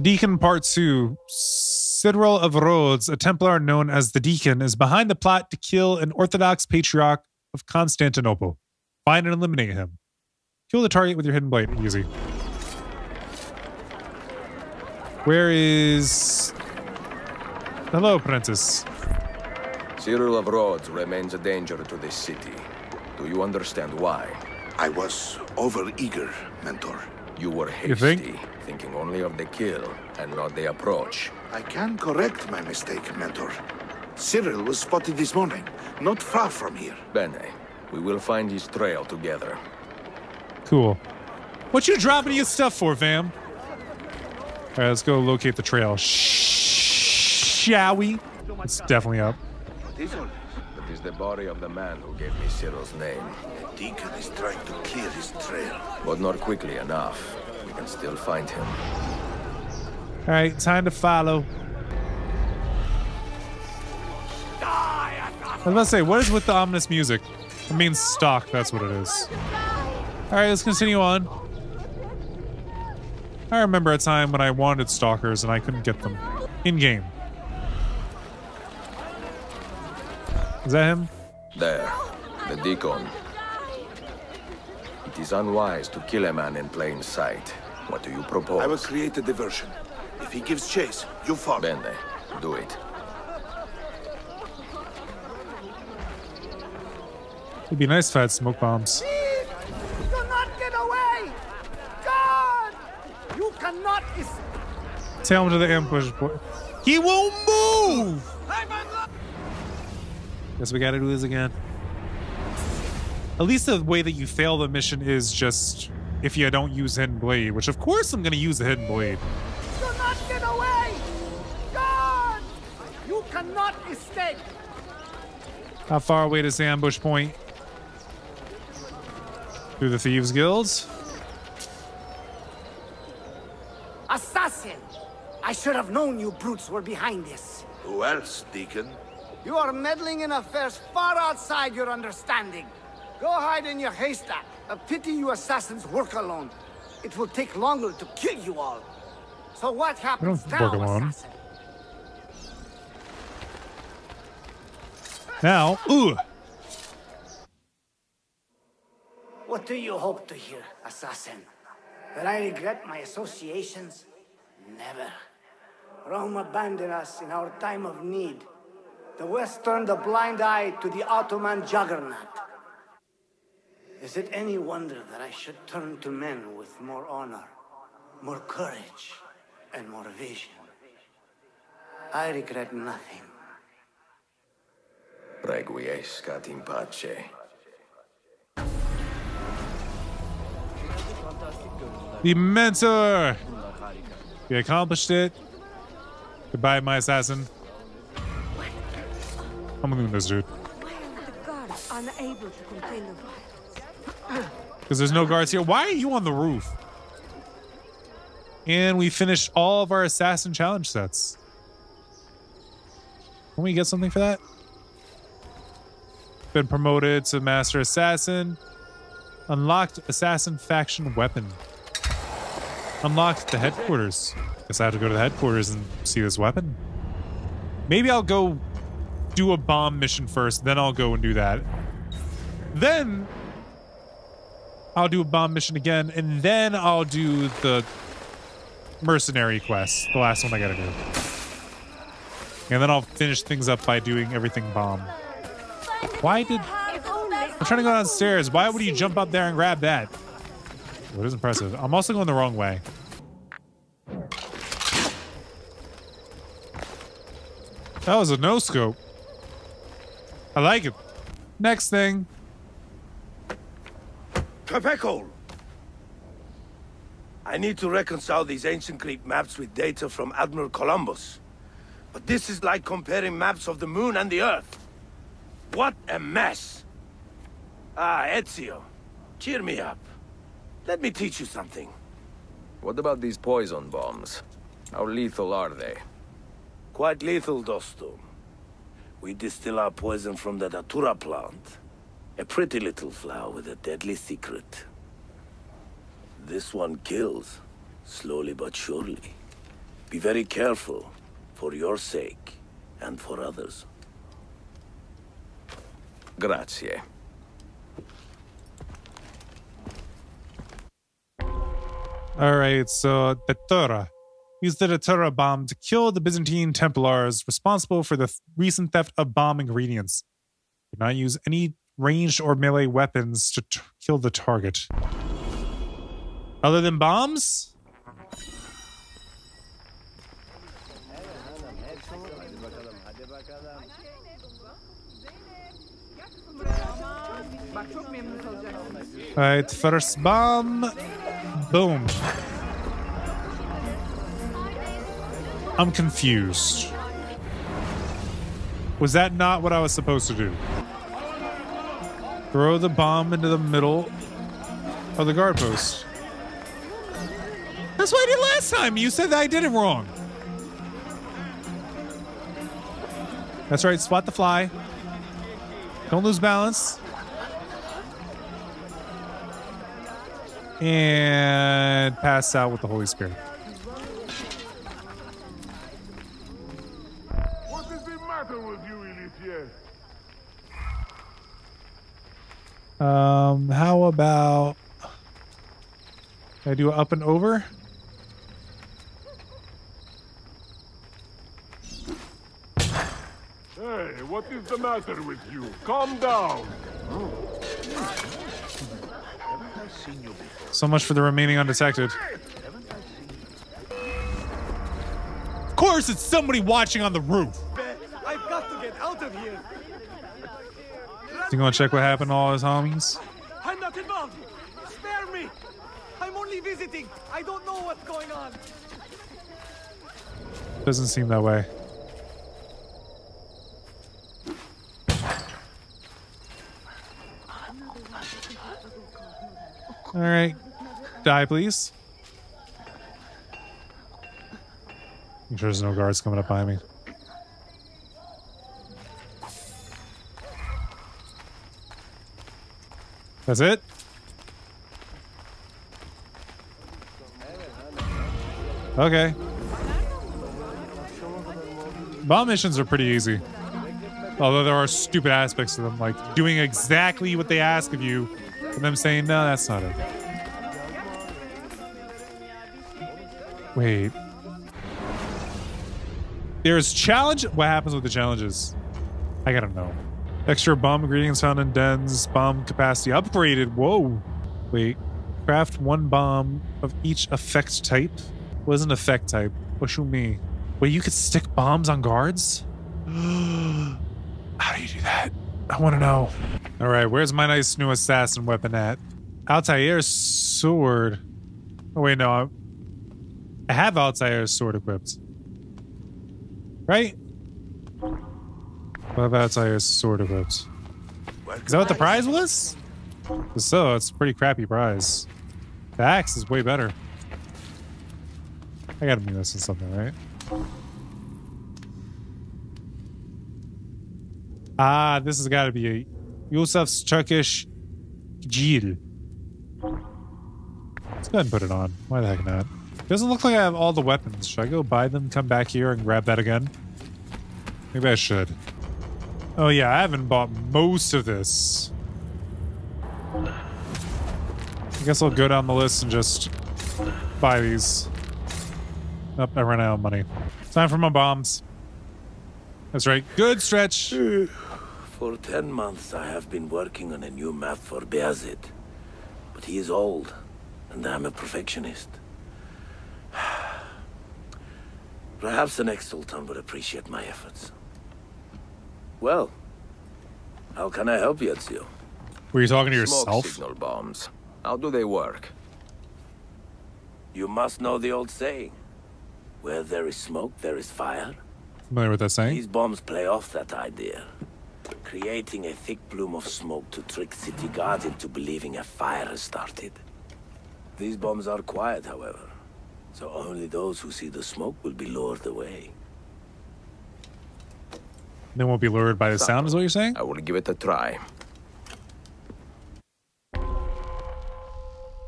The Deacon Part 2. Cyril of Rhodes, a Templar known as the Deacon, is behind the plot to kill an Orthodox Patriarch of Constantinople. Find and eliminate him. Kill the target with your hidden blade. Easy. Where is. Hello, Princess. Cyril of Rhodes remains a danger to this city. Do you understand why? I was overeager, Mentor. You were hasty, You think? Thinking only of the kill and not the approach. I can correct my mistake, Mentor. Cyril was spotted this morning, not far from here. Bene, we will find his trail together. Cool. What you dropping your stuff for, fam? All right, let's go locate the trail. Sh- shall we? It's definitely up. This one. The body of the man who gave me Cyril's name. The Deacon is trying to clear his trail. But not quickly enough. We can still find him. All right, time to follow. I was about to say, what is with the ominous music? It means stock, that's what it is. All right, let's continue on. I remember a time when I wanted stalkers and I couldn't get them. In game. Is that him? There, the deacon. It is unwise to kill a man in plain sight. What do you propose? I will create a diversion. If he gives chase, you follow. Bene, do it. It'd be nice if I had smoke bombs. Do not get away! God! You cannot es- Tail him to the ambush boy. He won't move! Guess we gotta do this again. At least the way that you fail the mission is just if you don't use Hidden Blade, which of course I'm gonna use the Hidden Blade. Do not get away! God! You cannot escape! How far away is the ambush point? Through the Thieves Guilds? Assassin! I should have known you brutes were behind this. Who else, Deacon? You are meddling in affairs far outside your understanding. Go hide in your haystack. A pity you assassins work alone. It will take longer to kill you all. So what happens now, assassin? Now, ooh! What do you hope to hear, assassin? That I regret my associations? Never. Rome abandoned us in our time of need. The West turned a blind eye to the Ottoman juggernaut. Is it any wonder that I should turn to men with more honor, more courage, and more vision? I regret nothing. Requiescat in pace. The Mentor! We accomplished it. Goodbye, my assassin. I'm gonna this dude. The guards unable to contain the violence. Because there's no guards here. Why are you on the roof? And we finished all of our assassin challenge sets. Can we get something for that? Been promoted to master assassin. Unlocked assassin faction weapon. Unlocked the headquarters. Guess I have to go to the headquarters and see this weapon. Maybe I'll go do a bomb mission first, then I'll go and do that. Then I'll do a bomb mission again, and then I'll do the mercenary quest, the last one I gotta do. And then I'll finish things up by doing everything bomb. Why did I'm trying to go downstairs? Why would you jump up there and grab that? It is impressive. I'm also going the wrong way. That was a no scope. I like it. Next thing. Trapecol! I need to reconcile these ancient Greek maps with data from Admiral Columbus. But this is like comparing maps of the moon and the earth. What a mess! Ah, Ezio, cheer me up. Let me teach you something. What about these poison bombs? How lethal are they? Quite lethal, Dosto. We distill our poison from the Datura plant. A pretty little flower with a deadly secret. This one kills, slowly but surely. Be very careful, for your sake and for others. Grazie. All right, so Datura Use the Datura bomb to kill the Byzantine Templars responsible for the th- recent theft of bomb ingredients. Do not use any ranged or melee weapons to t- kill the target. Other than bombs? All right, first bomb. Boom. I'm confused. Was that not what I was supposed to do? Throw the bomb into the middle of the guard post. That's what I did last time. You said that I did it wrong. That's right. Spot the fly. Don't lose balance. And pass out with the Holy Spirit. What is the matter with you, Elysier? Um, how about I do up and over? Hey, what is the matter with you? Calm down. So much for the remaining undetected. Of course, it's somebody watching on the roof. I've got to get out of here. You gonna check what happened to all his homies? I'm not involved. Spare me. I'm only visiting. I don't know what's going on. Doesn't seem that way. All right. Die, please. Make sure there's no guards coming up behind me. That's it? Okay. Bomb missions are pretty easy. Although there are stupid aspects to them, like doing exactly what they ask of you, and them saying, no, that's not it. Wait. There's challenge. What happens with the challenges? I gotta know. Extra bomb ingredients found in dens. Bomb capacity upgraded. Whoa. Wait. Craft one bomb of each effect type. What is an effect type? What you mean? Wait, you could stick bombs on guards? How do you do that? I want to know. All right, where's my nice new assassin weapon at? Altair's sword. Oh wait, no. I- I have Altair's sword equipped. Right? What about sword equipped? Is that what the prize was? If So it's a pretty crappy prize. The axe is way better. I gotta be missing something, right? Ah, this has got to be a Yusuf's Turkish Jil. Let's go ahead and put it on. Why the heck not? Doesn't look like I have all the weapons. Should I go buy them, come back here, and grab that again? Maybe I should. Oh yeah, I haven't bought most of this. I guess I'll go down the list and just buy these. Nope, I ran out of money. Time for my bombs. That's right. Good stretch. For ten months I have been working on a new map for Bayezid. But he is old, and I'm a perfectionist. Perhaps the next Sultan would appreciate my efforts. Well, how can I help you, Ezio? Were you talking to yourself? Smoke signal bombs. How do they work? You must know the old saying. Where there is smoke, there is fire. Familiar with that saying? These bombs play off that idea, creating a thick plume of smoke to trick city guards into believing a fire has started. These bombs are quiet, however, so only those who see the smoke will be lured away. They won't be lured by the sound, is what you're saying? I will give it a try.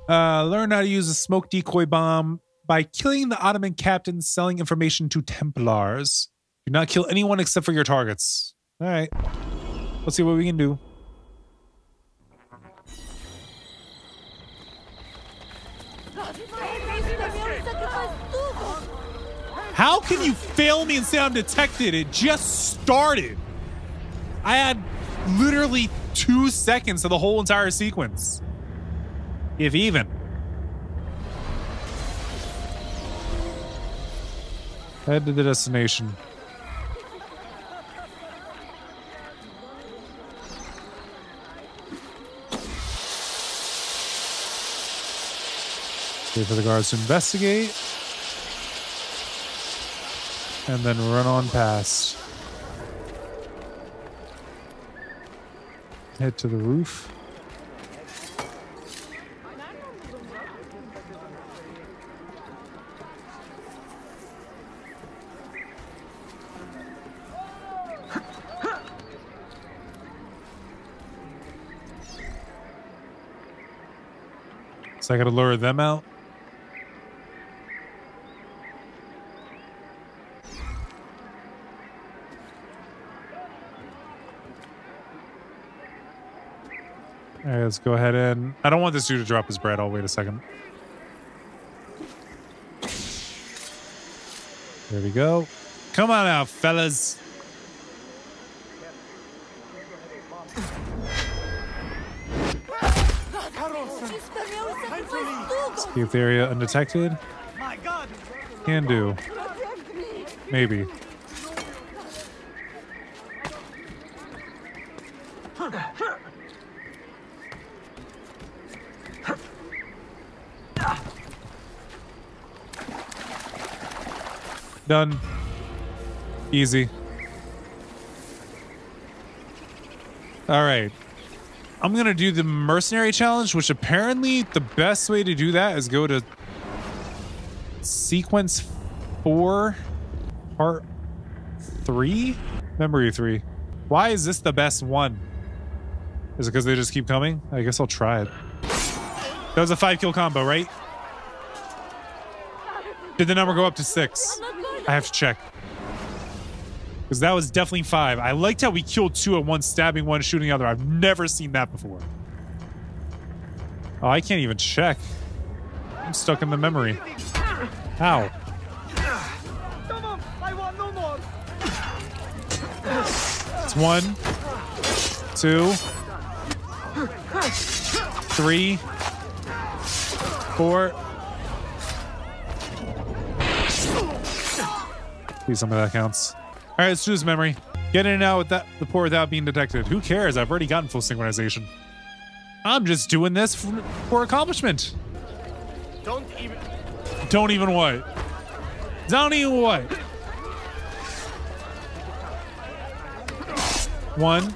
Uh, learn how to use a smoke decoy bomb by killing the Ottoman captain selling information to Templars. Do not kill anyone except for your targets. All right. Let's see what we can do. How can you fail me and say I'm detected? It just started. I had literally two seconds of the whole entire sequence. If even. Head to the destination. Wait for the guards to investigate. And then run on past. Head to the roof. So I gotta lure them out. All right, let's go ahead and... I don't want this dude to drop his bread. I'll wait a second. There we go. Come on out, fellas. Escape the area undetected. Can do. Maybe. Done. Easy. All right. I'm going to do the mercenary challenge, which apparently the best way to do that is go to sequence four, part three, memory three. Why is this the best one? Is it because they just keep coming? I guess I'll try it. That was a five kill combo, right? Did the number go up to six? I have to check. Because that was definitely five. I liked how we killed two at once, stabbing one, shooting the other. I've never seen that before. Oh, I can't even check. I'm stuck in the memory. How? It's one, two, three, four. Please, some of that counts. All right, let's do this memory. Get in and out with that the port without being detected. Who cares? I've already gotten full synchronization. I'm just doing this for, for accomplishment. Don't even. Don't even what? Don't even what? One,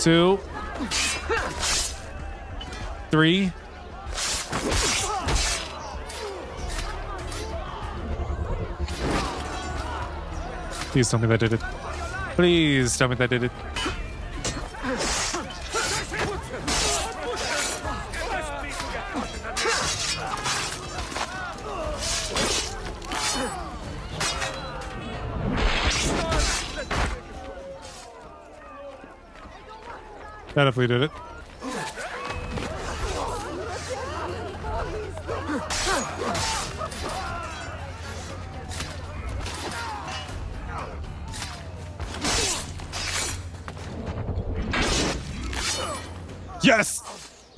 two, three. Please tell me that did it. Please tell me that did it. That definitely did it.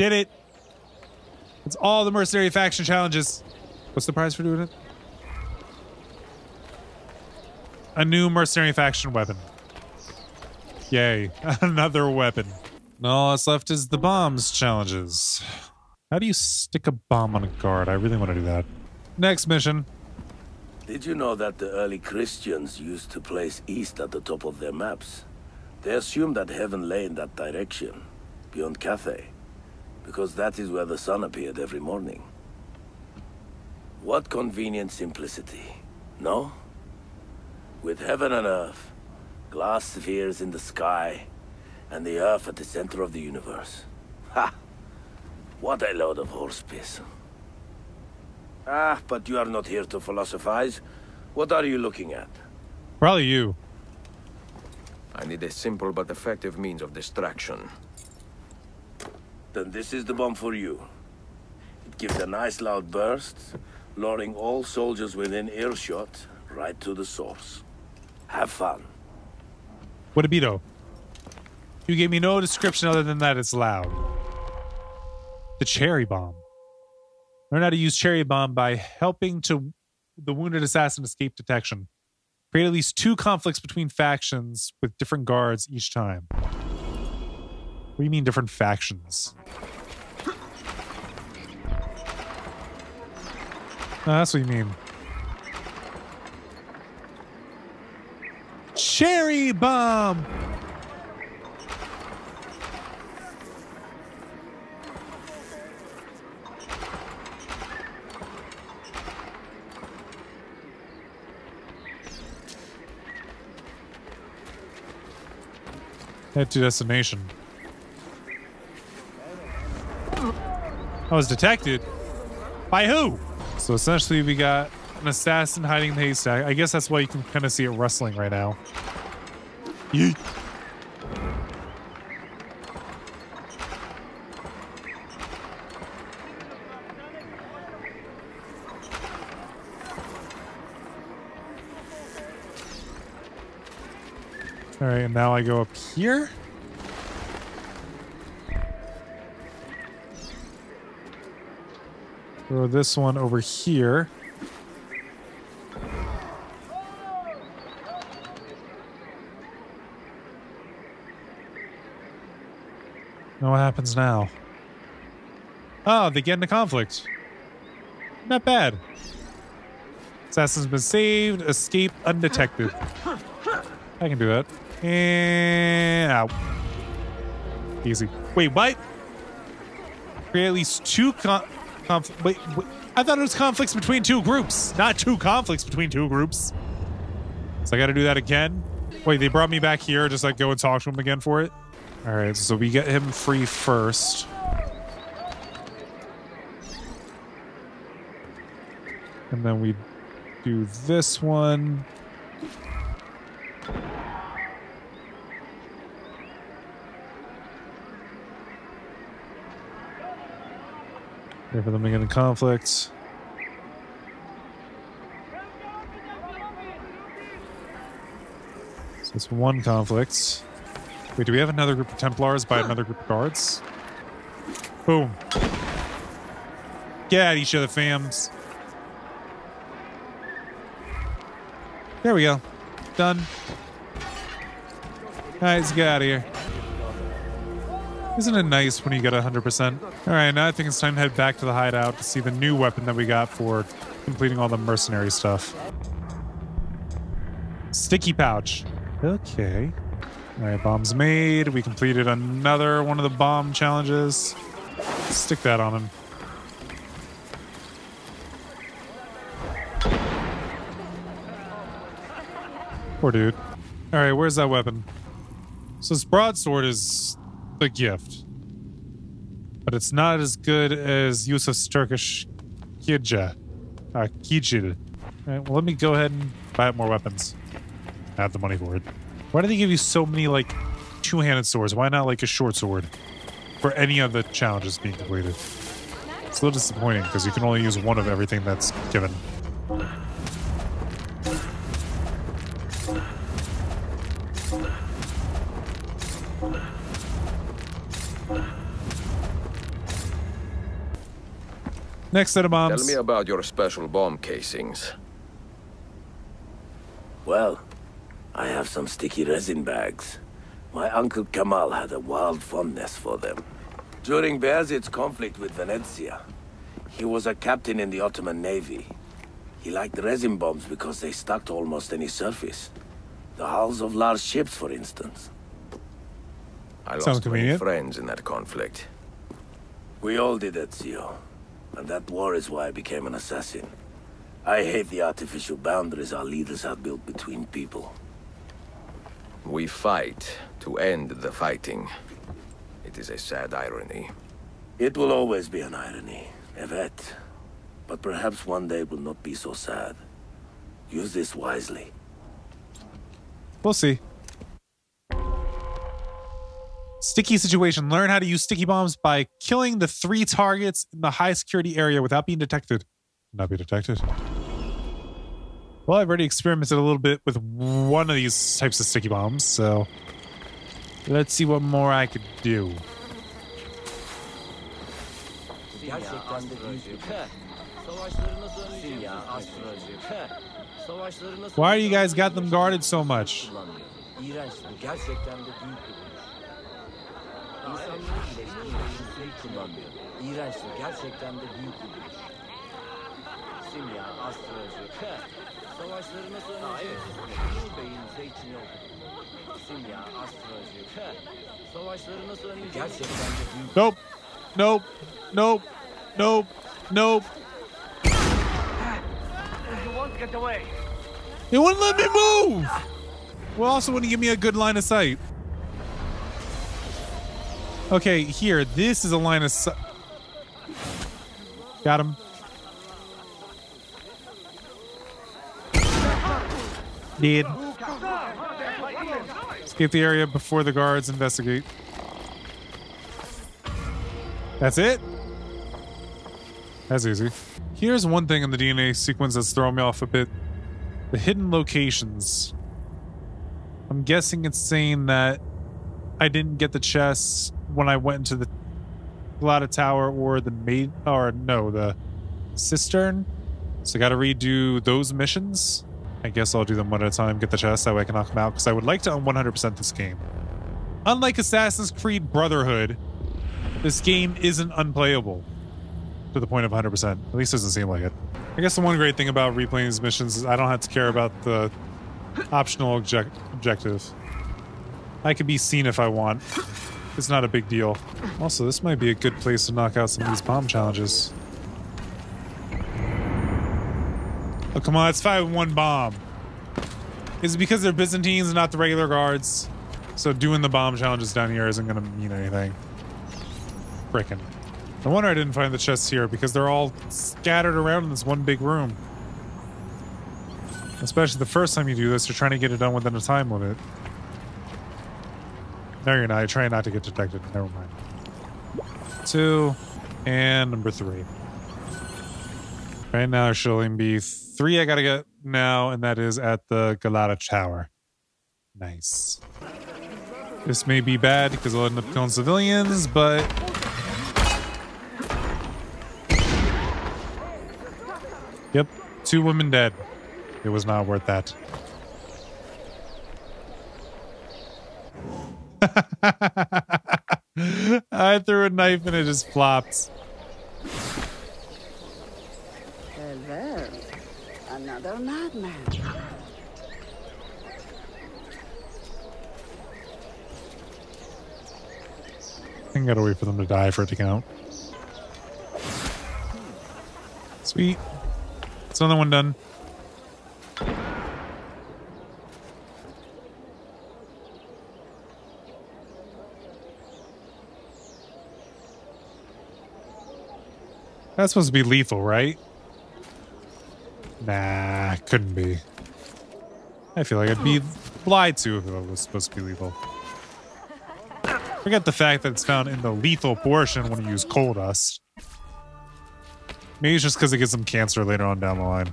Did it! It's all the mercenary faction challenges. What's the prize for doing it? A new mercenary faction weapon. Yay. Another weapon. All that's left is the bombs challenges. How do you stick a bomb on a guard? I really want to do that. Next mission. Did you know that the early Christians used to place east at the top of their maps? They assumed that heaven lay in that direction, beyond Cathay, because that is where the sun appeared every morning. What convenient simplicity, no? With heaven and earth, glass spheres in the sky, and the earth at the center of the universe. Ha! What a load of horse piss. Ah, but you are not here to philosophize. What are you looking at? Probably you. I need a simple but effective means of distraction. Then this is the bomb for you. It gives a nice loud burst, luring all soldiers within earshot right to the source. Have fun. What a beto. You gave me no description other than that it's loud. The cherry bomb. Learn how to use cherry bomb by helping to the wounded assassin escape detection. Create at least two conflicts between factions with different guards each time. What do you mean different factions? Oh, that's what you mean. Cherry bomb! Head to destination. I was detected. By who? So essentially, we got an assassin hiding in the haystack. I guess that's why you can kind of see it rustling right now. Yeet. All right, and now I go up here. Throw this one over here. Now what happens now? Oh, they get into conflict. Not bad. Assassin's been saved. Escape undetected. I can do that. And out. Easy. Wait, what? Create at least two con- conf- wait, wait, I thought it was conflicts between two groups, not two conflicts between two groups. So I got to do that again. Wait, they brought me back here. Just like go and talk to him again for it. All right, so we get him free first. And then we do this one. Wait for them to get in conflict. So it's one conflict. Wait, do we have another group of Templars by another group of guards? Boom. Get at each other, fams. There we go. Done. Alright, let's get out of here. Isn't it nice when you get 100%? Alright, now I think it's time to head back to the hideout to see the new weapon that we got for completing all the mercenary stuff. Sticky pouch. Okay. Alright, bombs made. We completed another one of the bomb challenges. Stick that on him. Poor dude. Alright, where's that weapon? So this broadsword is the gift. But it's not as good as Yusuf's Turkish Kija. Uh, Kijil. Alright, well let me go ahead and buy up more weapons. I have the money for it. Why do they give you so many, like, two-handed swords? Why not, like, a short sword? For any of the challenges being completed. It's a little disappointing, because you can only use one of everything that's given. Next set of bombs. Tell me about your special bomb casings. Well, I have some sticky resin bags. My uncle Kamal had a wild fondness for them. During Bayezid's conflict with Venezia, he was a captain in the Ottoman Navy. He liked resin bombs because they stuck to almost any surface. The hulls of large ships, for instance. I Sounds lost many friends in that conflict. We all did, Ezio. And that war is why I became an assassin. I hate the artificial boundaries our leaders have built between people. We fight to end the fighting. It is a sad irony. It will always be an irony, Evet. But perhaps one day it will not be so sad. Use this wisely. We'll see. Sticky situation. Learn how to use sticky bombs by killing the three targets in the high security area without being detected. Not be detected. Well, I've already experimented a little bit with one of these types of sticky bombs, so let's see what more I could do. Why are you guys got them guarded so much? kullanmıyor. İğrenç. Bu gerçekten de büyük bir İnsanları iyileştirmek Bu gerçekten de büyük bir. Simya, astroloji. Yok. Simya, astroloji. Gerçekten de büyük Nope. Nope. Nope. Nope. Nope. You won't get away. Wouldn't let me move. Well, also wouldn't give me a good line of sight. Okay, here. This is a line of sight. Got him. Dead. Escape the area before the guards investigate. That's it? That's easy. Here's one thing in the DNA sequence that's throwing me off a bit. The hidden locations. I'm guessing it's saying that I didn't get the chest when I went into the Galata Tower or the maid or no, the cistern. So I gotta redo those missions. I guess I'll do them one at a time, get the chest, that way I can knock them out, because I would like to own 100% this game. Unlike Assassin's Creed Brotherhood, this game isn't unplayable to the point of 100%. At least it doesn't seem like it. I guess the one great thing about replaying these missions is I don't have to care about the optional object- objective. I can be seen if I want. It's not a big deal. Also, this might be a good place to knock out some of these bomb challenges. Oh, come on, it's five one bomb. Is it because they're Byzantines and not the regular guards? So doing the bomb challenges down here isn't going to mean anything. Frickin'. No wonder I didn't find the chests here because they're all scattered around in this one big room. Especially the first time you do this, you're trying to get it done within a time limit. No, you're not. You're trying not to get detected. Never mind. Two and number three. Right now, it should only be three I gotta get now, and that is at the Galata Tower. Nice. This may be bad because I'll end up killing civilians, but Yep, two women dead. It was not worth that. I threw a knife and it just flopped. Well, well, another madman. I can gotta wait for them to die for it to count. Sweet. It's another one done. That's supposed to be lethal, right? Nah, couldn't be. I feel like I'd be lied to if it was supposed to be lethal. Forget the fact that it's found in the lethal portion when you use coal dust. Maybe it's just because it gives them cancer later on down the line.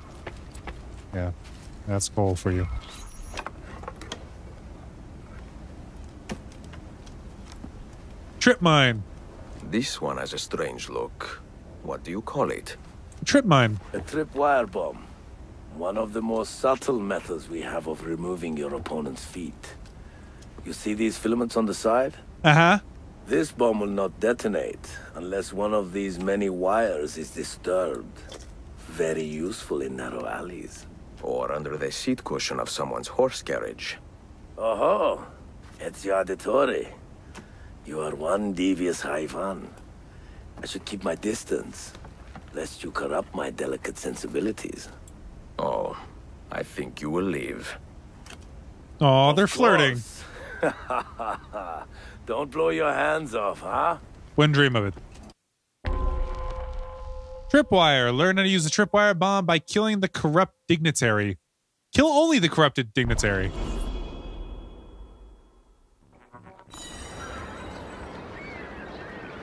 Yeah, that's coal for you. Trip mine. This one has a strange look. What do you call it? Trip mine. A tripwire bomb. One of the most subtle methods we have of removing your opponent's feet. You see these filaments on the side? Uh huh. This bomb will not detonate unless one of these many wires is disturbed. Very useful in narrow alleys. Or under the seat cushion of someone's horse carriage. Oh, Ezio Auditore. You are one devious Haivan. I should keep my distance, lest you corrupt my delicate sensibilities. Oh, I think you will leave. Oh, they're flirting. Don't blow your hands off, huh? Wouldn't dream of it. Tripwire. Learn how to use a tripwire bomb by killing the corrupt dignitary. Kill only the corrupted dignitary.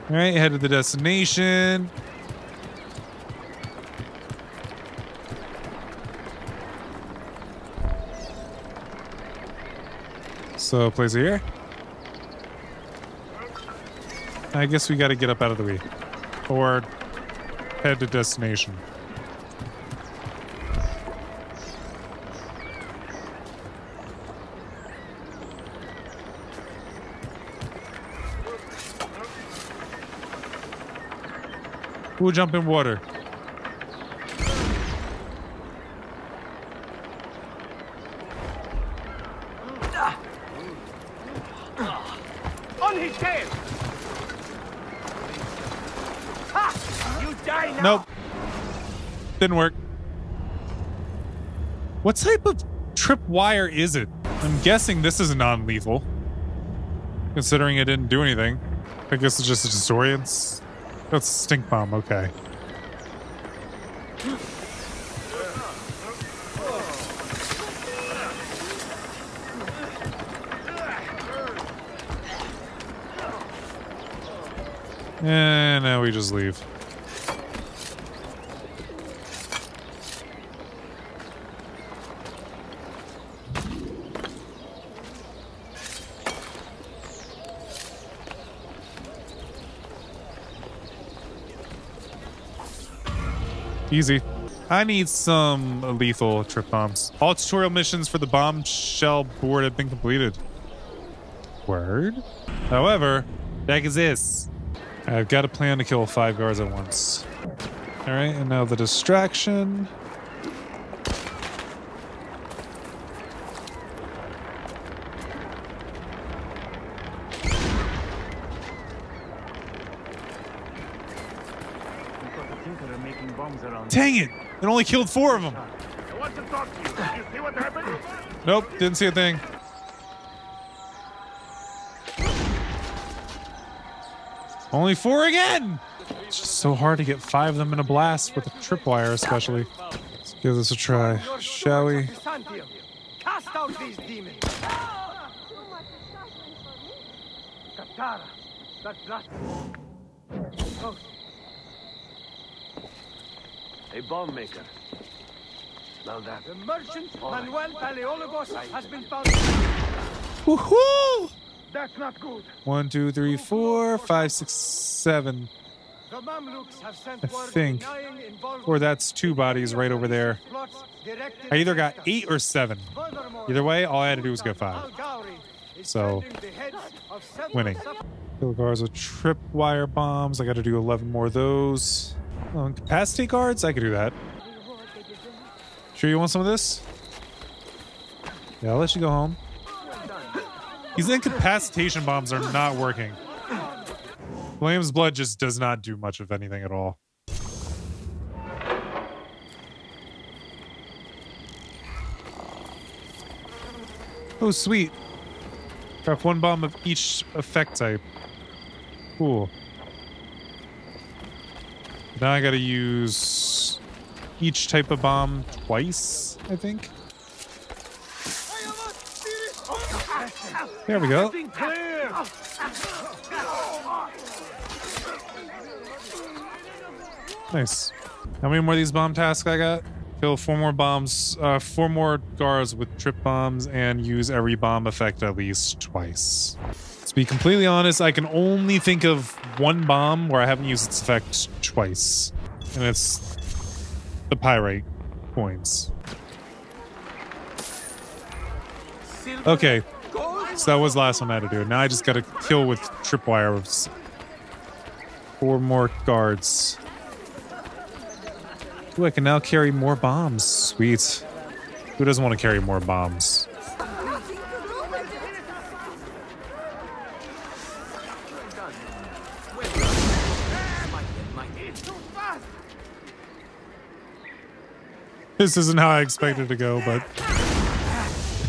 All right, head to the destination. So, place here. I guess we got to get up out of the way. Or head to destination. Who jump in water? On his tail! Ha! You die now! Nope. Didn't work. What type of tripwire is it? I'm guessing this is non-lethal. Considering it didn't do anything. I guess it's just a disorients. That's a stink bomb, okay. Eh, and now we just leave. Easy. I need some lethal trip bombs. All tutorial missions for the bombshell board have been completed. Word? However, that exists. I've got a plan to kill five guards at once. Alright, and now the distraction. Dang it! It only killed four of them. Nope, didn't see a thing. Only four again! It's just so hard to get five of them in a blast with a tripwire, especially. Let's give this a try, shall we? Cast out these demons! That. A bomb maker. Now that. the merchant Manuel Paleologos has been found. Woohoo! That's not good. One, two, three, four, five, six, seven. The Mamluks have sent I think. Or that's two bodies right over there. I either got eight or seven. Either way, all I had to do was get five. So, sending the heads of several winning. sub- Kill with tripwire bombs. I got to do 11 more of those. Oh, incapacity guards? I could do that. Sure you want some of this? Yeah, I'll let you go home. These incapacitation bombs are not working. William's blood just does not do much of anything at all. Oh, sweet. Craft one bomb of each effect type. Cool. Now I gotta use each type of bomb twice, I think. There we go. Nice. How many more of these bomb tasks I got? Kill four more bombs, uh, four more guards with trip bombs, and use every bomb effect at least twice. To be completely honest, I can only think of one bomb where I haven't used its effect twice, and it's the pyrite coins. Okay, so that was the last one I had to do. Now I just gotta kill with tripwires. Four more guards. Ooh, I can now carry more bombs. Sweet. Who doesn't want to carry more bombs? This isn't how I expected to go, but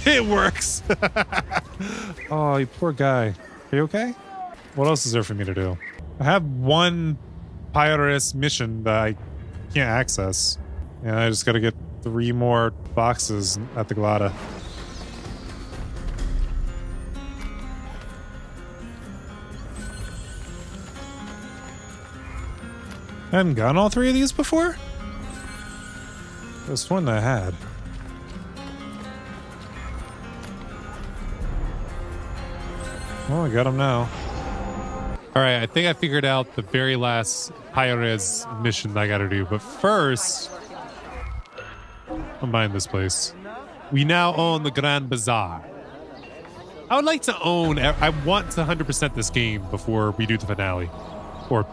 it works. oh, you poor guy. Are you okay? What else is there for me to do? I have one Piri Reis mission that I can't access. And I just got to get three more boxes at the Galata. I hadn't gotten all three of these before? This one I had. Well, I got them now. All right, I think I figured out the very last Pyres mission I got to do. But first, I'm buying this place. We now own the Grand Bazaar. I would like to own. I want to 100% this game before we do the finale, or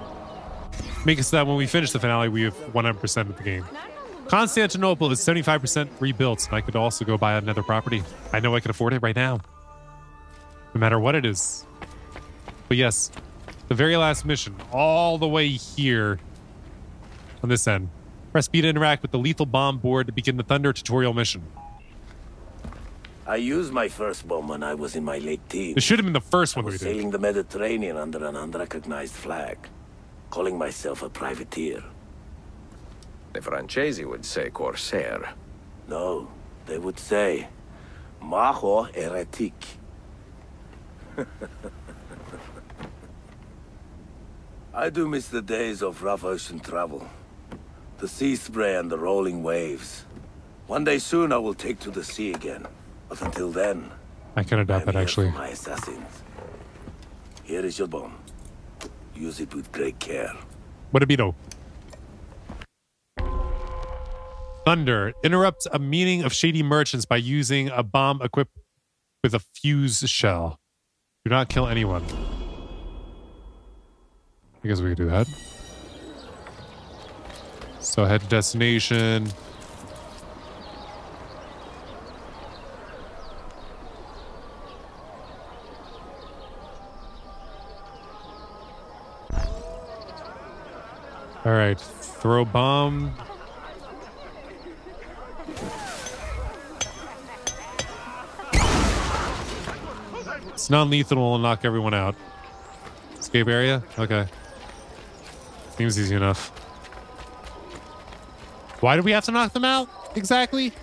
make it so that when we finish the finale, we have 100% of the game. Constantinople is 75% rebuilt, and I could also go buy another property. I know I can afford it right now, no matter what it is. But yes, the very last mission, all the way here on this end. Press B to interact with the lethal bomb board to begin the Thunder tutorial mission. I used my first bomb when I was in my late teens. This should have been the first one I we did. sailing the Mediterranean under an unrecognized flag, calling myself a privateer. The Francesi would say corsair. No, they would say, Majo heretic. I do miss the days of rough ocean travel. The sea spray and the rolling waves. One day soon I will take to the sea again. But until then, I kind of doubt I'm that here actually. my assassins. Here is your bomb. Use it with great care. Beetle. Thunder interrupts a meeting of shady merchants by using a bomb equipped with a fuse shell. Do not kill anyone. I guess we could do that. So head to destination. All right, throw bomb. It's non-lethal will knock everyone out. Escape area? Okay. Seems easy enough. Why do we have to knock them out? Exactly?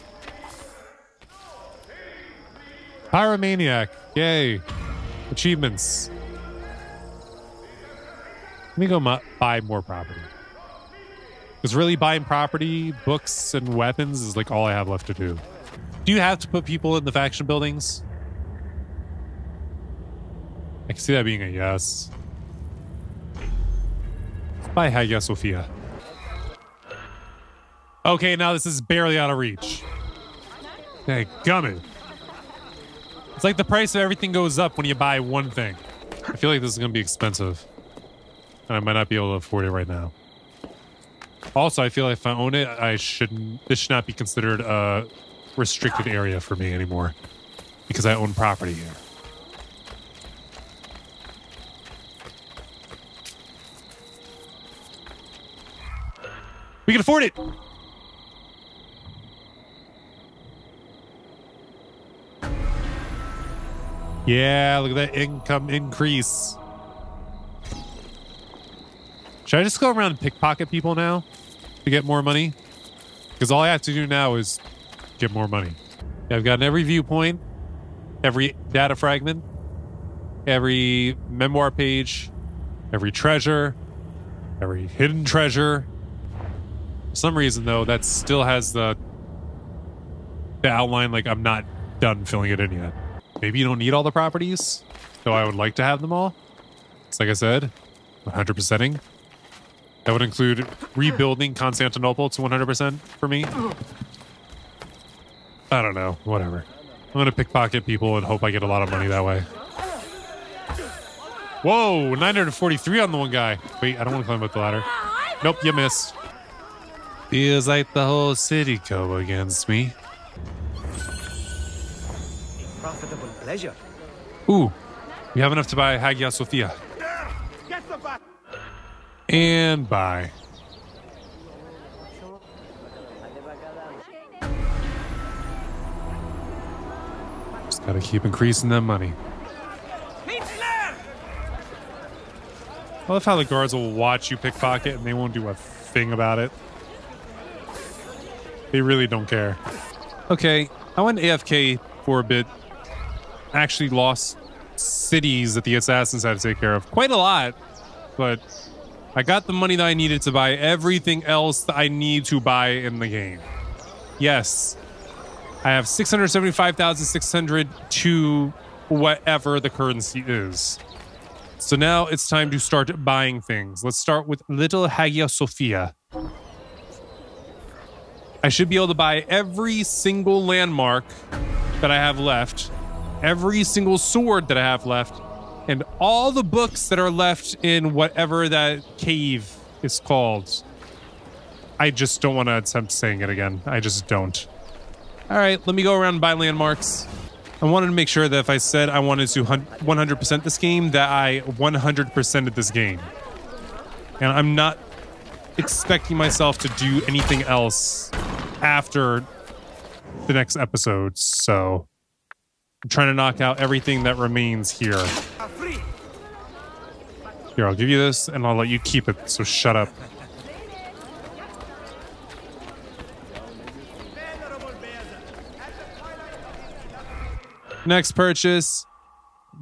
Pyromaniac. Yay. Achievements. Let me go buy more property. Because really buying property, books, and weapons is like all I have left to do. Do you have to put people in the faction buildings? I can see that being a yes. Buy Hagia Sophia. Okay, now this is barely out of reach. Hey, gummit. It's like the price of everything goes up when you buy one thing. I feel like this is going to be expensive. And I might not be able to afford it right now. Also, I feel like if I own it, I shouldn't. This should not be considered a restricted area for me anymore, because I own property here. We can afford it. Yeah, look at that income increase. Should I just go around and pickpocket people now to get more money? Because all I have to do now is get more money. I've gotten every viewpoint, every data fragment, every memoir page, every treasure, every hidden treasure. For some reason, though, that still has the the outline like I'm not done filling it in yet. Maybe you don't need all the properties, though I would like to have them all. It's like I said, 100%ing. That would include rebuilding Constantinople to 100% for me. I don't know. Whatever. I'm going to pickpocket people and hope I get a lot of money that way. Whoa, 943 on the one guy. Wait, I don't want to climb up the ladder. Nope, you missed. Feels like the whole city go against me. A Profitable pleasure. Ooh, we have enough to buy Hagia Sophia. And buy. Just gotta keep increasing that money. I love how the guards will watch you pickpocket and they won't do a thing about it. They really don't care. Okay, I went AFK for a bit. Actually lost cities that the assassins had to take care of. Quite a lot, but I got the money that I needed to buy everything else that I need to buy in the game. Yes, I have 675,600 to whatever the currency is. So now it's time to start buying things. Let's start with Little Hagia Sophia. I should be able to buy every single landmark that I have left, every single sword that I have left, and all the books that are left in whatever that cave is called. I just don't want to attempt saying it again. I just don't. All right, let me go around and buy landmarks. I wanted to make sure that if I said I wanted to 100% this game, that I 100%ed this game. And I'm not expecting myself to do anything else after the next episode, so I'm trying to knock out everything that remains here. Here, I'll give you this and I'll let you keep it, so shut up. Next purchase,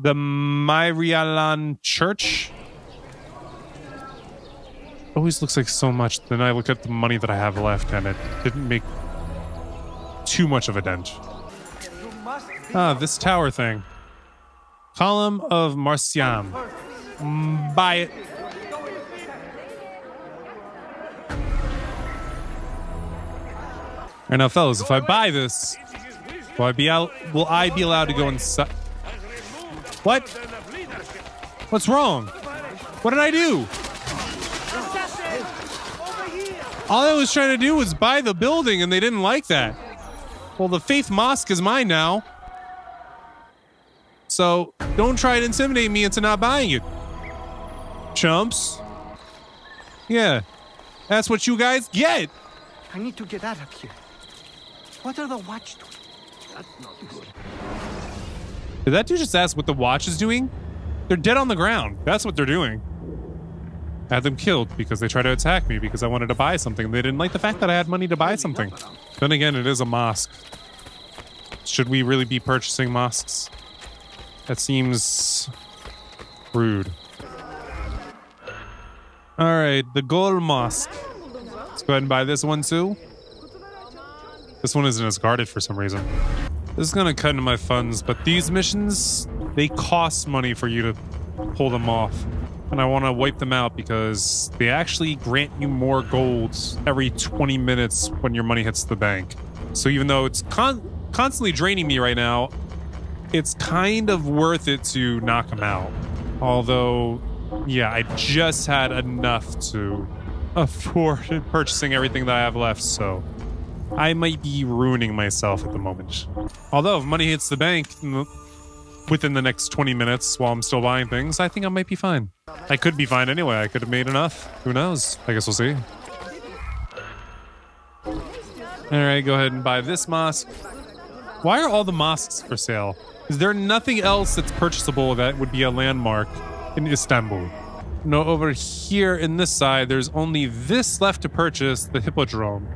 the Myrelaion Church. Always looks like so much. Then I look at the money that I have left, and it didn't make too much of a dent. Ah, this tower thing. Column of Marcian. Mm, buy it. Alright now, fellas, if I buy this, will I be out? Will I be allowed to go inside? What? What's wrong? What did I do? All I was trying to do was buy the building, and they didn't like that. Well, the Fatih Mosque is mine now. So don't try to intimidate me into not buying it. Chumps. Yeah. That's what you guys get. I need to get out of here. What are the watch doing? That's not good. Did that dude just ask what the watch is doing? They're dead on the ground. That's what they're doing. I had them killed because they tried to attack me because I wanted to buy something. They didn't like the fact that I had money to buy something. Then again, it is a mosque. Should we really be purchasing mosques? That seems rude. All right, the Gold Mosque. Let's go ahead and buy this one too. This one isn't as guarded for some reason. This is gonna cut into my funds, but these missions, they cost money for you to pull them off. And I want to wipe them out because they actually grant you more gold every 20 minutes when your money hits the bank. So even though it's con constantly draining me right now, it's kind of worth it to knock them out. Although, yeah, I just had enough to afford purchasing everything that I have left, so I might be ruining myself at the moment. Although, if money hits the bank within the next 20 minutes while I'm still buying things, I think I might be fine. I could be fine anyway. I could have made enough. Who knows? I guess we'll see. All right, go ahead and buy this mosque. Why are all the mosques for sale? Is there nothing else that's purchasable that would be a landmark in Istanbul? No, over here in this side, there's only this left to purchase, the Hippodrome.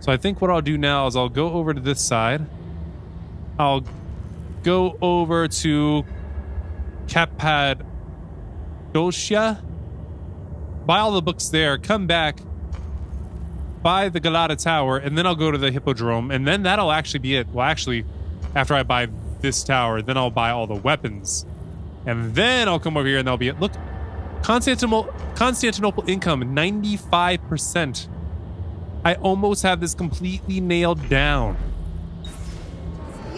So I think what I'll do now is I'll go over to this side. I'll go over to Cappadocia, buy all the books there, come back, buy the Galata Tower, and then I'll go to the Hippodrome, and then that'll actually be it. Well, actually, after I buy this tower, then I'll buy all the weapons. And then I'll come over here and that'll be. Look, Constantinople, Constantinople income, 95%. I almost have this completely nailed down.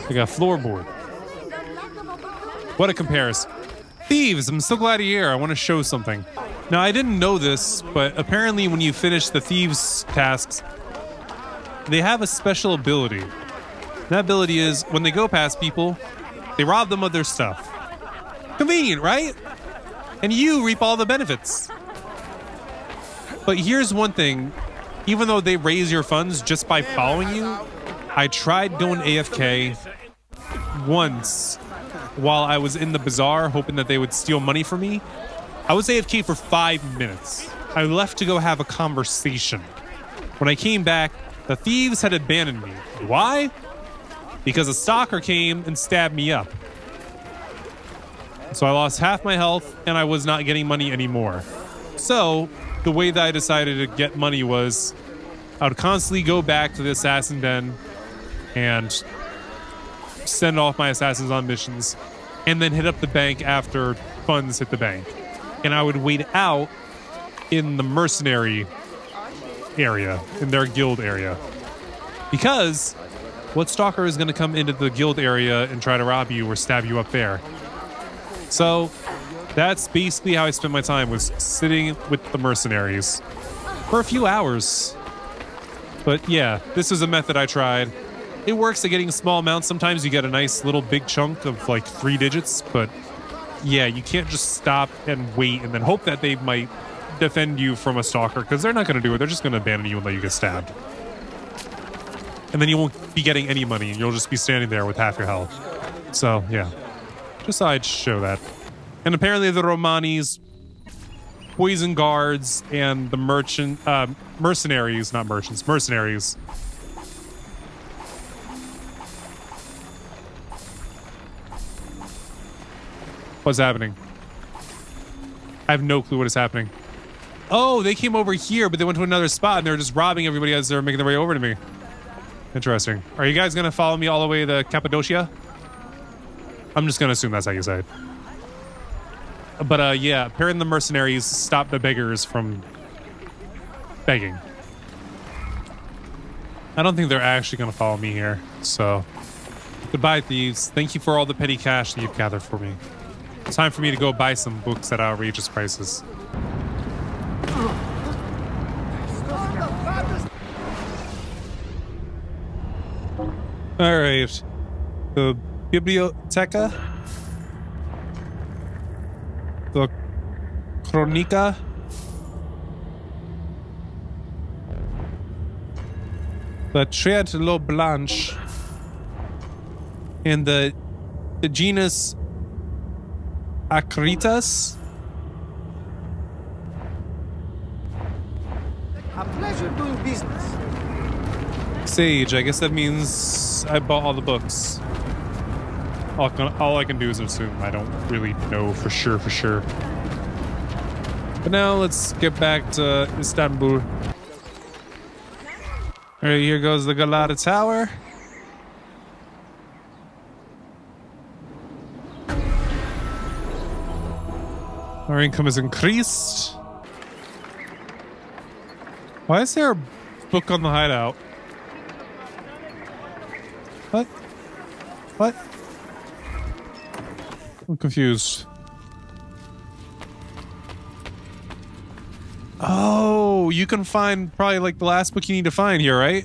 I got floorboard. What a comparison. Thieves, I'm so glad you're here. I want to show something. Now, I didn't know this, but apparently when you finish the thieves tasks, they have a special ability. That ability is when they go past people, they rob them of their stuff. Convenient, right? And you reap all the benefits. But here's one thing even though they raise your funds just by following you, I tried going AFK once while I was in the bazaar hoping that they would steal money from me. I was AFK for five minutes. I left to go have a conversation. When I came back, The thieves had abandoned me. Why? Because a stalker came and stabbed me up. So I lost half my health and I was not getting money anymore. So the way that I decided to get money was I would constantly go back to the assassin den and send off my assassins on missions and then hit up the bank after funds hit the bank. And I would wait out in the mercenary area, in their guild area. Because what stalker is going to come into the guild area and try to rob you or stab you up there? So that's basically how I spent my time was sitting with the mercenaries for a few hours. But yeah, this was a method I tried. It works at getting small amounts. Sometimes you get a nice little big chunk of like three digits, but yeah, you can't just stop and wait and then hope that they might defend you from a stalker because they're not going to do it. They're just going to abandon you and let you get stabbed. And then you won't be getting any money and you'll just be standing there with half your health. So yeah, just show that. And apparently the Romanis, poison guards, and the merchant, uh, mercenaries, not merchants, mercenaries. What's happening? I have no clue what is happening. Oh, they came over here, but they went to another spot and they were just robbing everybody as they were making their way over to me. Interesting. Are you guys going to follow me all the way to Cappadocia? I'm just to assume that's how you say it. But uh, yeah, apparently the mercenaries stop the beggars from begging. I don't think they're actually to follow me here. So, goodbye, thieves. Thank you for all the petty cash that you've gathered for me. Time for me to go buy some books at outrageous prices. All right. The Biblioteca. The Chronica. The Tirant lo Blanch. And the, the genus Acritas. A pleasure doing business. Sage, I guess that means I bought all the books. All, all I can do is assume. I don't really know for sure, for sure. But now let's get back to Istanbul. Alright, here goes the Galata Tower. Our income is increased. Why is there a book on the hideout? What? What? I'm confused. Oh, you can find probably like the last book you need to find here, right?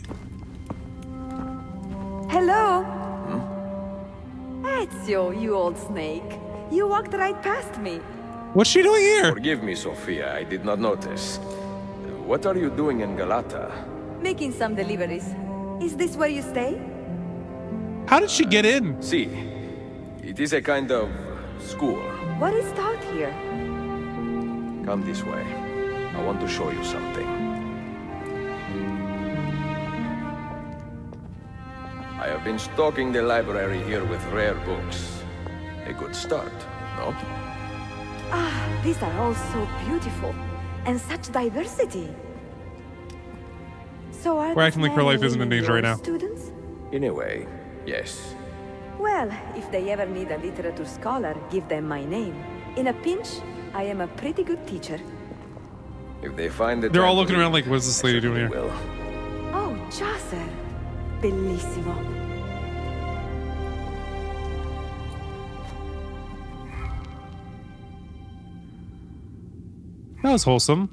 Hello? Hmm? Ezio, you old snake. You walked right past me. What's she doing here? Forgive me, Sophia. I did not notice. What are you doing in Galata? Making some deliveries. Is this where you stay? How did she get in? See, it is a kind of school. What is taught here? Come this way. I want to show you something. I have been stocking the library here with rare books. A good start, no? Ah, these are all so beautiful. And such diversity. So are We're acting like her life isn't in danger right now. Students? In a way, yes. Well, if they ever need a literature scholar, give them my name. In a pinch, I am a pretty good teacher. If they find it, They're all looking around like, what's this lady doing here? Will. Oh, Chaucer. Bellissimo. That was wholesome.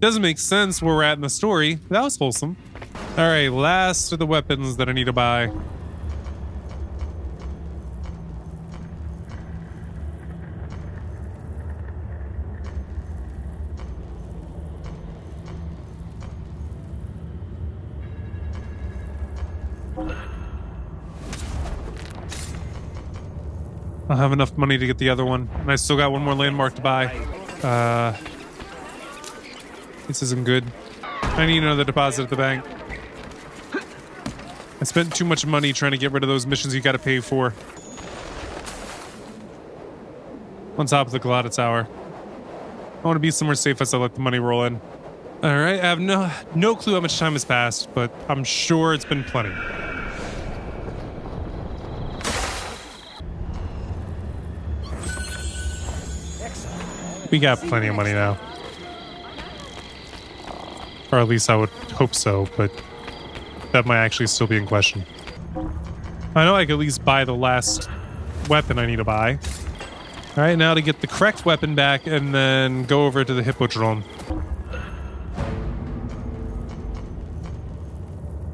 Doesn't make sense where we're at in the story. That was wholesome. All right, last of the weapons that I need to buy. I'll have enough money to get the other one. And I still got one more landmark to buy. Uh, this isn't good. I need another deposit at the bank. I spent too much money trying to get rid of those missions you gotta pay for. On top of the Galata Tower. I want to be somewhere safe as I let the money roll in. Alright, I have no no clue how much time has passed, but I'm sure it's been plenty. We got plenty of money now. Or at least I would hope so, but that might actually still be in question. I know I could at least buy the last weapon I need to buy. Alright, now to get the correct weapon back and then go over to the Hippodrome.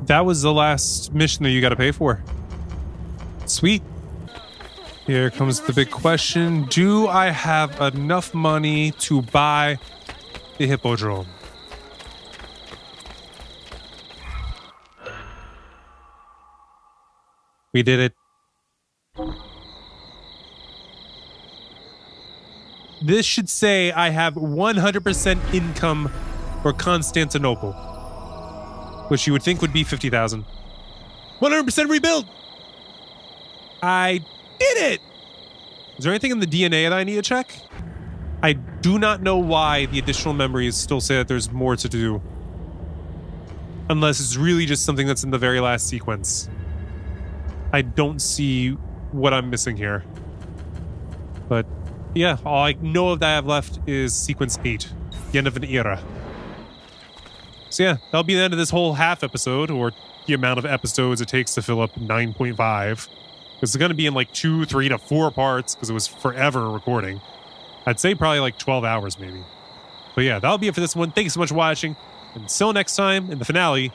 That was the last mission that you gotta pay for. Sweet. Here comes the big question. Do I have enough money to buy the Hippodrome? We did it. This should say I have 100% income for Constantinople, which you would think would be 50,000. 100% rebuild. I did it. Is there anything in the DNA that I need to check? I do not know why the additional memories still say that there's more to do. Unless it's really just something that's in the very last sequence. I don't see what I'm missing here. But yeah, all I know of that I have left is sequence 8, the end of an era. So yeah, that'll be the end of this whole half episode, or the amount of episodes it takes to fill up 9.5. It's going to be in like two, three to four parts because it was forever recording. I'd say probably like 12 hours maybe. But yeah, that'll be it for this one. Thank you so much for watching. Until next time, in the finale,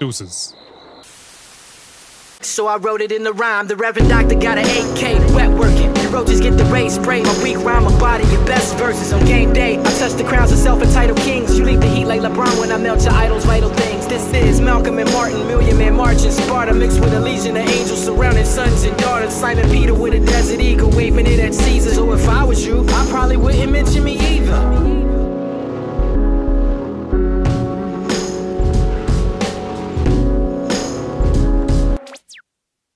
deuces so I wrote it in the rhyme. The Reverend Doctor got an 8K, wet working. And roaches get the race, spray. My weak rhyme, my body, your best verses on game day. I touch the crowns of self entitled kings. You leave the heat like LeBron when I melt your idols, vital things. This is Malcolm and Martin, Million Man Marching, Sparta mixed with a legion of angels surrounding sons and daughters. Simon Peter with a desert eagle waving it at Caesar. So if I was you, I probably wouldn't mention me either.